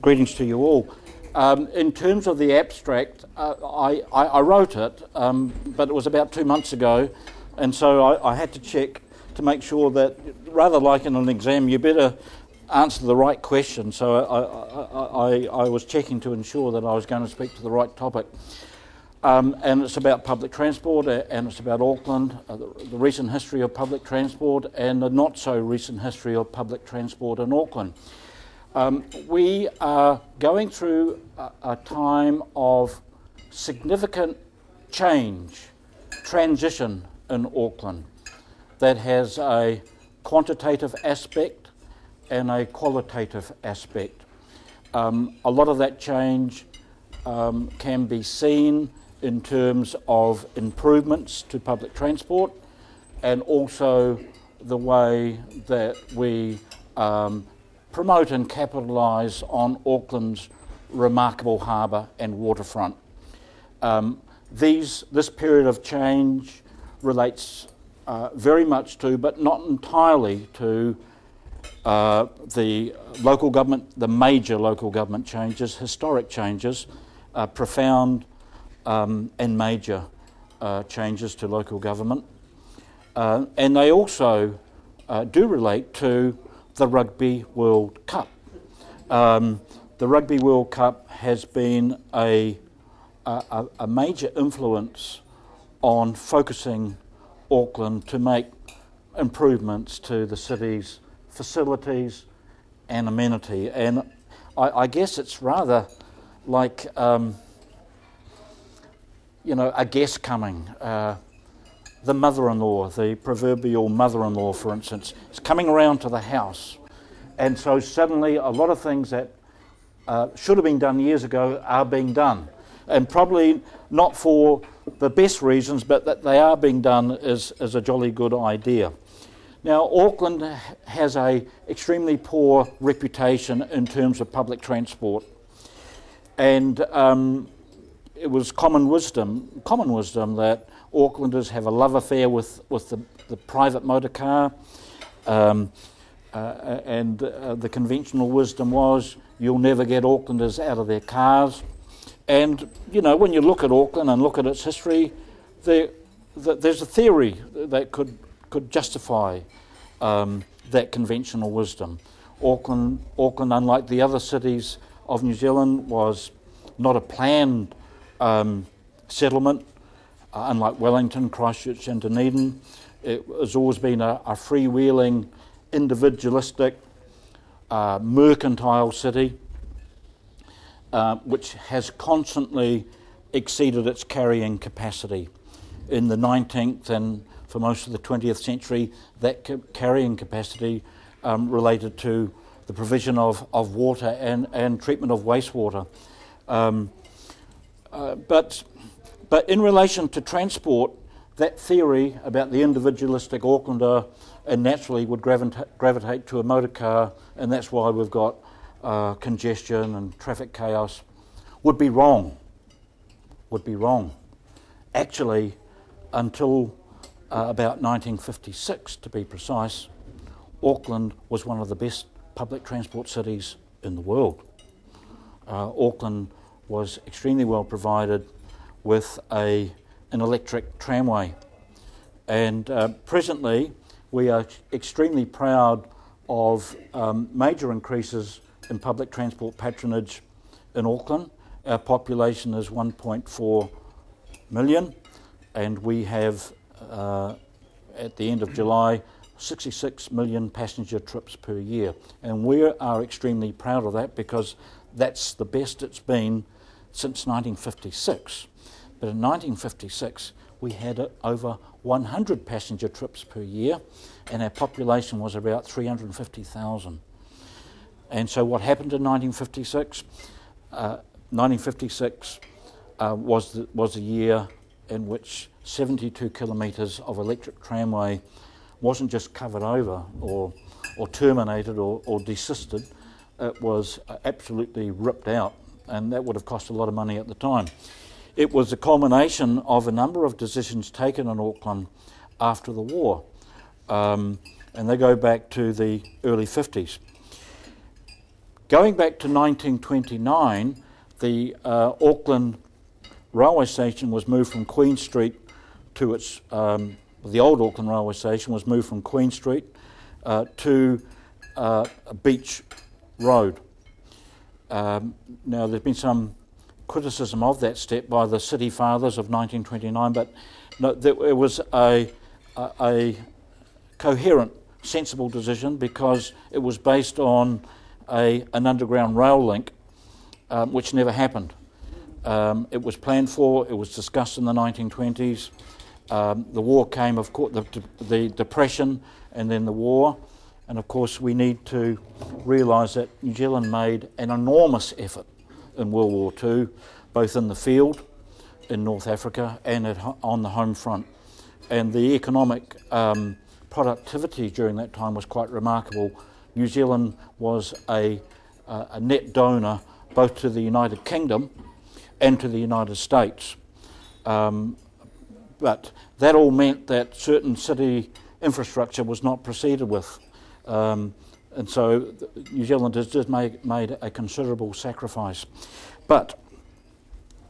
Greetings to you all. Um, in terms of the abstract, uh, I, I, I, wrote it, um, but it was about two months ago, and so I, I, had to check to make sure that, rather like in an exam, you better answer the right question. So I, was checking to ensure that I was going to speak to the right topic. Um, and it's about public transport, and it's about Auckland, uh, the, the recent history of public transport, and the not so recent history of public transport in Auckland. Um, we are going through a, a, time of significant change, transition in Auckland that has a quantitative aspect and a qualitative aspect. Um, a lot of that change um, can be seen in terms of improvements to public transport and also the way that we um, promote and capitalise on Auckland's remarkable harbour and waterfront. Um, these, this period of change relates uh, very much to, but not entirely to, uh, the local government, the major local government changes, historic changes, uh, profound um, and major uh, changes to local government. Uh, and they also uh, do relate to the Rugby World Cup. Um, the Rugby World Cup has been a, a, a, major influence on focusing Auckland to make improvements to the city's facilities and amenity. And I, I guess it's rather like, um, you know, a guest coming. Uh, the mother in law, the proverbial mother in law, for instance, is coming around to the house. And so suddenly a lot of things that uh, should have been done years ago are being done. And probably not for the best reasons, but that they are being done is, is a jolly good idea. Now, Auckland has a extremely poor reputation in terms of public transport. And um, it was common wisdom, common wisdom that Aucklanders have a love affair with, with the, the private motor car. Um, uh, and uh, the conventional wisdom was you'll never get Aucklanders out of their cars. And, you know, when you look at Auckland and look at its history, there, the, there's a theory that could, could justify um, that conventional wisdom. Auckland, Auckland, unlike the other cities of New Zealand, was not a planned um, settlement uh, unlike Wellington, Christchurch, and Dunedin, it has always been a, a freewheeling, individualistic, uh, mercantile city, uh, which has constantly exceeded its carrying capacity. In the 19th and for most of the 20th century, that ca- carrying capacity um, related to the provision of, of water and, and treatment of wastewater. Um, uh, but but in relation to transport, that theory about the individualistic Aucklander and naturally would gravita- gravitate to a motor car, and that's why we've got uh, congestion and traffic chaos, would be wrong. Would be wrong. Actually, until uh, about 1956, to be precise, Auckland was one of the best public transport cities in the world. Uh, Auckland was extremely well provided with a, an electric tramway. And uh, presently, we are extremely proud of um, major increases in public transport patronage in Auckland. Our population is 1.4 million, and we have, uh, at the end of July, 66 million passenger trips per year. And we are extremely proud of that because that's the best it's been since 1956. But in 1956, we had over 100 passenger trips per year, and our population was about 350,000. And so, what happened in 1956? Uh, 1956 uh, was, the, was a year in which 72 kilometres of electric tramway wasn't just covered over or, or terminated or, or desisted, it was absolutely ripped out, and that would have cost a lot of money at the time. It was a culmination of a number of decisions taken in Auckland after the war, um, and they go back to the early 50s. going back to 1929, the uh, Auckland railway station was moved from Queen Street to its, um, the old Auckland railway station was moved from Queen Street uh, to uh, Beach Road. Um, now, there's been some criticism of that step by the city fathers of 1929, but no, it was a, a, a, coherent, sensible decision because it was based on a, an underground rail link, um, which never happened. Um, it was planned for, it was discussed in the 1920s. Um, the war came, of course, the, the Depression and then the war. And of course, we need to realise that New Zealand made an enormous effort in World War II, both in the field in North Africa and at, on the home front. And the economic um, productivity during that time was quite remarkable. New Zealand was a, uh, a net donor both to the United Kingdom and to the United States. Um, but that all meant that certain city infrastructure was not proceeded with. Um, and so New Zealand has just made, made a considerable sacrifice. But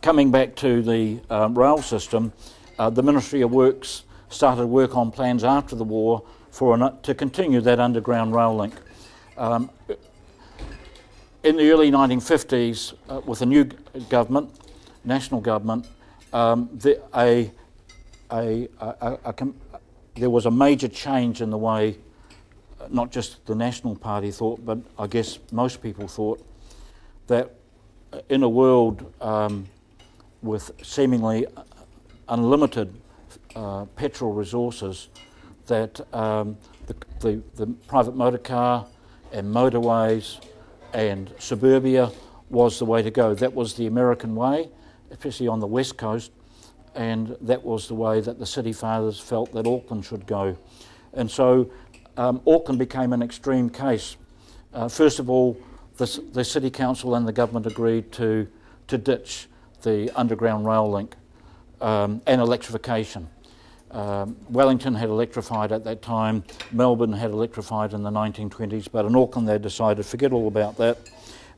coming back to the uh, rail system, uh, the Ministry of Works started work on plans after the war for an, to continue that underground rail link. Um, in the early 1950s, uh, with a new government, national government, um, the, a, a, a, there was a major change in the way uh, not just the National Party thought, but I guess most people thought that in a world um, with seemingly unlimited uh, petrol resources, that um, the, the, the private motor car and motorways and suburbia was the way to go. That was the American way, especially on the west coast, and that was the way that the city fathers felt that Auckland should go. And so um, Auckland became an extreme case. Uh, first of all, the, the city council and the government agreed to, to ditch the underground rail link um, and electrification. Um, Wellington had electrified at that time, Melbourne had electrified in the 1920s, but in Auckland they decided, forget all about that.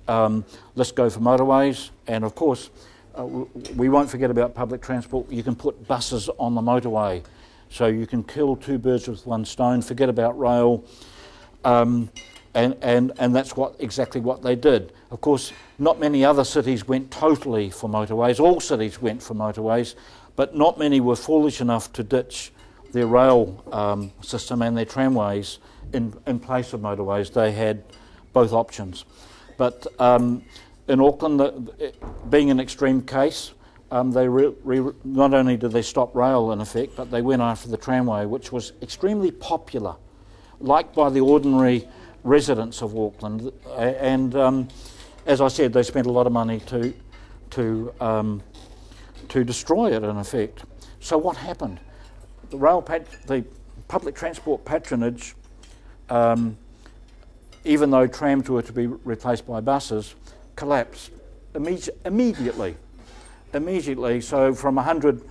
Um, let's go for motorways, and of course, uh, we won't forget about public transport. You can put buses on the motorway, so you can kill two birds with one stone. Forget about rail, um, and, and, and that's what exactly what they did. Of course, not many other cities went totally for motorways. All cities went for motorways but not many were foolish enough to ditch their rail um, system and their tramways in, in place of motorways. They had both options. But um, in Auckland, the, being an extreme case, um, they not only did they stop rail in effect, but they went after the tramway, which was extremely popular, liked by the ordinary residents of Auckland. And um, as I said, they spent a lot of money to to um, to destroy it in effect. So what happened? The rail, the public transport patronage, um, even though trams were to be replaced by buses, collapsed imme- immediately. Immediately. So from 100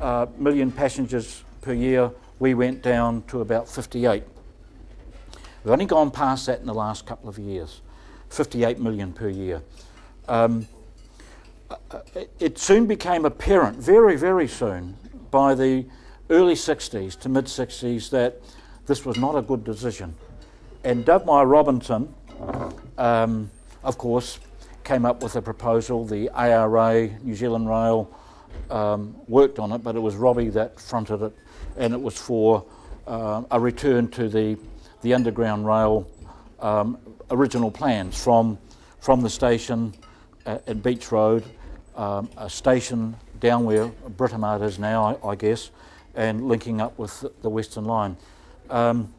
uh, million passengers per year, we went down to about 58. We've only gone past that in the last couple of years, 58 million per year. Um, it soon became apparent, very, very soon, by the early 60s to mid 60s, that this was not a good decision. And Dove-Myer Robinson, um, of course, came up with a proposal. The ARA, New Zealand Rail, um, worked on it, but it was Robbie that fronted it, and it was for uh, a return to the, the underground rail um, original plans from, from the station at, at Beach Road um, a station down where Britomart is now, I, I, guess, and linking up with the Western Line. Um,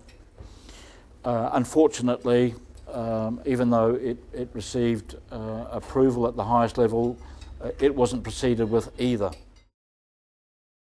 uh, unfortunately, um, even though it, it received uh, approval at the highest level, uh, it wasn't proceeded with either.